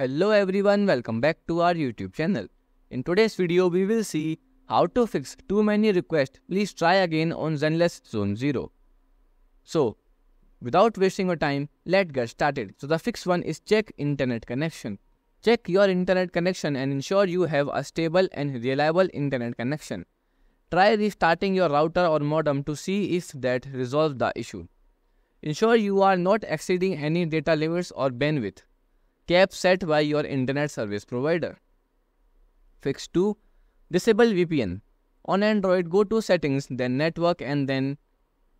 Hello everyone, welcome back to our YouTube channel. In today's video, we will see how to fix too many requests. Please try again on Zenless Zone Zero. So, without wasting your time, let's get started. So the fix one is check internet connection. Check your internet connection and ensure you have a stable and reliable internet connection. Try restarting your router or modem to see if that resolves the issue. Ensure you are not exceeding any data limits or bandwidth cap set by your internet service provider. Fix 2. Disable VPN. On Android, go to settings, then network and then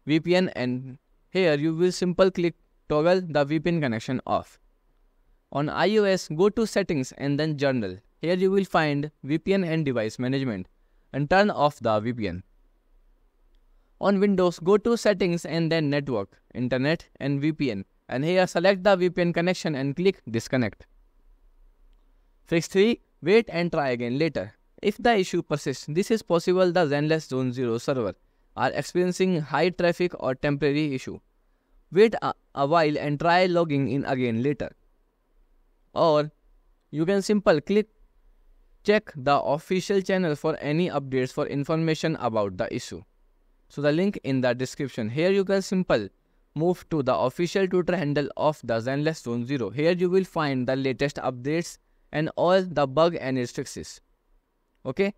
VPN and here you will simple click toggle the VPN connection off. On iOS, go to settings and then general. Here you will find VPN and device management and turn off the VPN. On Windows, go to settings and then network, internet and VPN and here select the VPN connection and click disconnect. Fix 3. Wait and try again later. If the issue persists, this is possible the Zenless Zone Zero server are experiencing high traffic or temporary issue. Wait a, a while and try logging in again later. Or you can simple click check the official channel for any updates for information about the issue. So the link in the description. Here you can simple move to the official Twitter handle of the Zenless Zone Zero. Here you will find the latest updates and all the bug and fixes. Okay.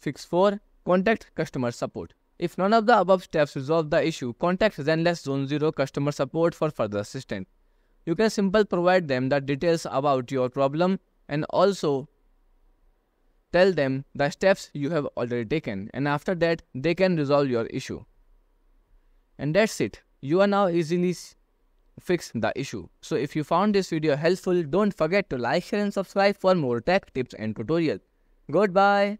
Fix 4. Contact customer support. If none of the above steps resolve the issue, contact Zenless Zone Zero customer support for further assistance. You can simply provide them the details about your problem and also tell them the steps you have already taken and after that they can resolve your issue. And that's it. You are now easily fix the issue. So if you found this video helpful, don't forget to like, share and subscribe for more tech tips and tutorials. Goodbye.